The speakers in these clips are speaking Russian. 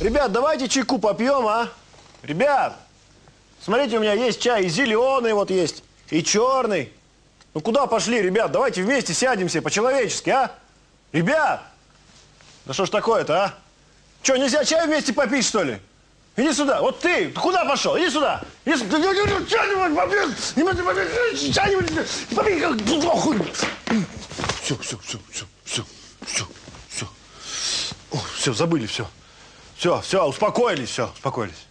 Ребят, давайте чайку попьем, а? Ребят, смотрите, у меня есть чай и зеленый вот есть, и черный. Ну куда пошли, ребят? Давайте вместе сядемся по-человечески, а? Ребят! Да что ж такое-то, а? Че, нельзя чай вместе попить, что ли? Иди сюда. Вот ты, куда пошел? Иди сюда. Иди сюда. Чай-нибудь попей. Не попей. Чай-нибудь попей. Все, все, все, все, все, все, все. О, все, забыли все. Все, все, успокоились, все, успокоились.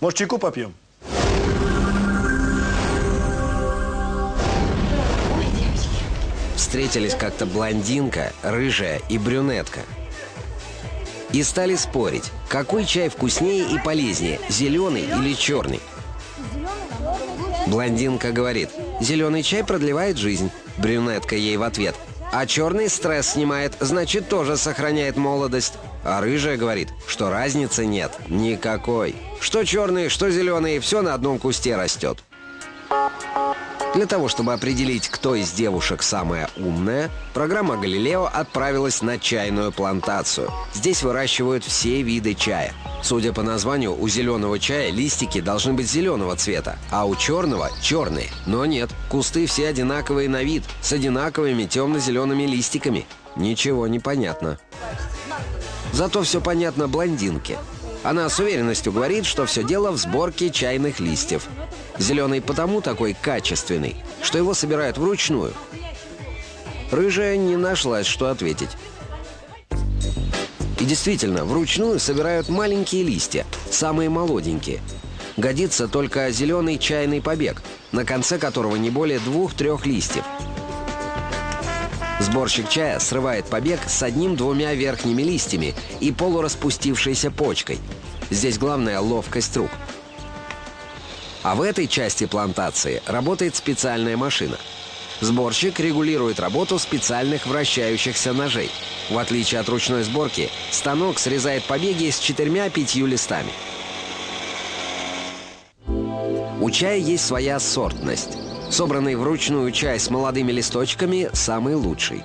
Может, чайку попьем? Встретились как-то блондинка, рыжая и брюнетка. И стали спорить, какой чай вкуснее и полезнее, зеленый или черный. Блондинка говорит, зеленый чай продлевает жизнь. Брюнетка ей в ответ, а черный стресс снимает, значит тоже сохраняет молодость. А рыжая говорит, что разницы нет, никакой. Что черный, что зеленый, все на одном кусте растет. Для того, чтобы определить, кто из девушек самая умная, программа «Галилео» отправилась на чайную плантацию. Здесь выращивают все виды чая. Судя по названию, у зеленого чая листики должны быть зеленого цвета, а у черного – черные. Но нет, кусты все одинаковые на вид, с одинаковыми темно-зелеными листиками. Ничего не понятно. Зато все понятно блондинке. Она с уверенностью говорит, что все дело в сборке чайных листьев. Зеленый потому такой качественный, что его собирают вручную. Рыжая не нашлась, что ответить. И действительно, вручную собирают маленькие листья, самые молоденькие. Годится только зеленый чайный побег, на конце которого не более двух-трех листьев. Сборщик чая срывает побег с одним-двумя верхними листьями и полураспустившейся почкой. Здесь главное ловкость рук. А в этой части плантации работает специальная машина. Сборщик регулирует работу специальных вращающихся ножей. В отличие от ручной сборки, станок срезает побеги с четырьмя-пятью листами. У чая есть своя сортность. Собранный вручную чай с молодыми листочками самый лучший.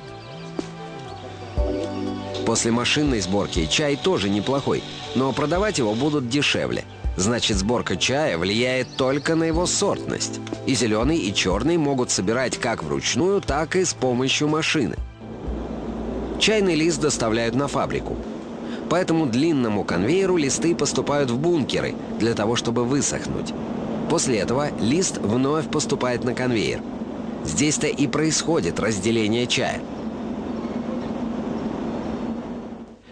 После машинной сборки чай тоже неплохой, но продавать его будут дешевле. Значит, сборка чая влияет только на его сортность. И зеленый, и черный могут собирать как вручную, так и с помощью машины. Чайный лист доставляют на фабрику. По этому длинному конвейеру листы поступают в бункеры для того, чтобы высохнуть. После этого лист вновь поступает на конвейер. Здесь-то и происходит разделение чая.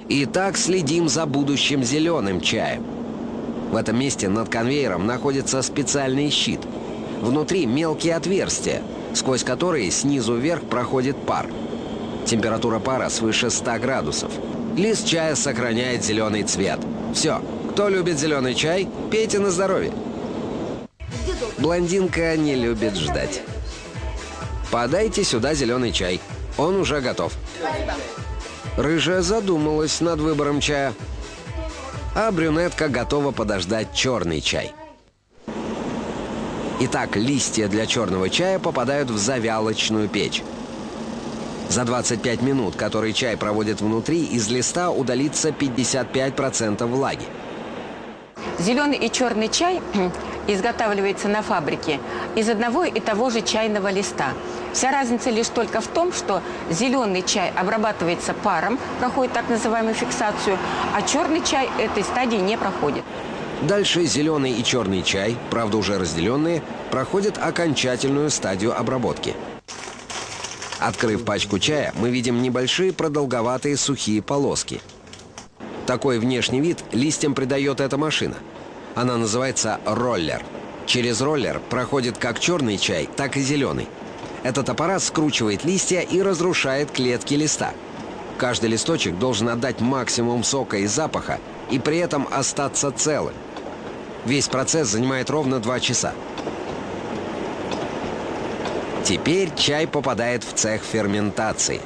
Итак, следим за будущим зеленым чаем. В этом месте над конвейером находится специальный щит. Внутри мелкие отверстия, сквозь которые снизу вверх проходит пар. Температура пара свыше 100 градусов. Лист чая сохраняет зеленый цвет. Все, кто любит зеленый чай, пейте на здоровье. Блондинка не любит ждать. Подайте сюда зеленый чай. Он уже готов. Рыжая задумалась над выбором чая. А брюнетка готова подождать черный чай. Итак, листья для черного чая попадают в завялочную печь. За 25 минут, которые чай проводит внутри, из листа удалится 55% влаги. Зеленый и черный чай изготавливается на фабрике из одного и того же чайного листа. Вся разница лишь только в том, что зеленый чай обрабатывается паром, проходит так называемую фиксацию, а черный чай этой стадии не проходит. Дальше зеленый и черный чай, правда уже разделенные, проходят окончательную стадию обработки. Открыв пачку чая, мы видим небольшие продолговатые сухие полоски. Такой внешний вид листьям придает эта машина. Она называется роллер. Через роллер проходит как черный чай, так и зеленый. Этот аппарат скручивает листья и разрушает клетки листа. Каждый листочек должен отдать максимум сока и запаха и при этом остаться целым. Весь процесс занимает ровно 2 часа. Теперь чай попадает в цех ферментации.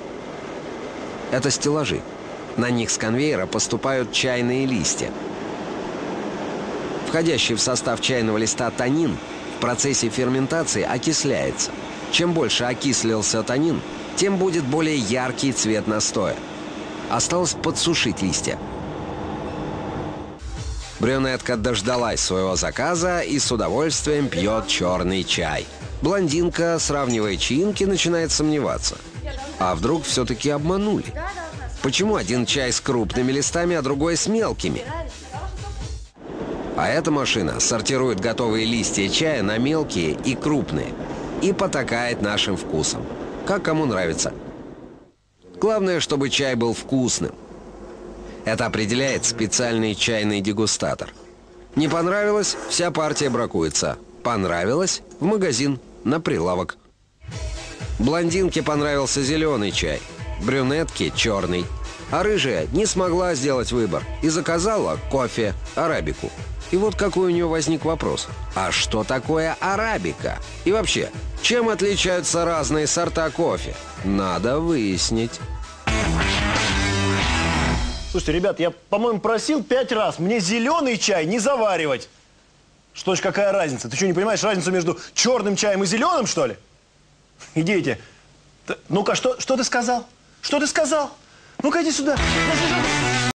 Это стеллажи. На них с конвейера поступают чайные листья. Входящий в состав чайного листа танин в процессе ферментации окисляется. Чем больше окислился танин, тем будет более яркий цвет настоя. Осталось подсушить листья. Брюнетка дождалась своего заказа и с удовольствием пьет черный чай. Блондинка, сравнивая чаинки, начинает сомневаться. А вдруг все-таки обманули? Почему один чай с крупными листами, а другой с мелкими? А эта машина сортирует готовые листья чая на мелкие и крупные и потакает нашим вкусом. Как кому нравится. Главное, чтобы чай был вкусным. Это определяет специальный чайный дегустатор. Не понравилось – вся партия бракуется. Понравилось – в магазин, на прилавок. Блондинке понравился зеленый чай, брюнетке – черный. А рыжая не смогла сделать выбор и заказала кофе, арабику. И вот какой у нее возник вопрос. А что такое арабика? И вообще, чем отличаются разные сорта кофе? Надо выяснить. Слушайте, ребят, я, по-моему, просил пять раз мне зеленый чай не заваривать. Что ж, какая разница? Ты что, не понимаешь разницу между черным чаем и зеленым, что ли? Идите. Ну-ка, что, что ты сказал? Что ты сказал? Ну-ка, иди сюда. Иди сюда.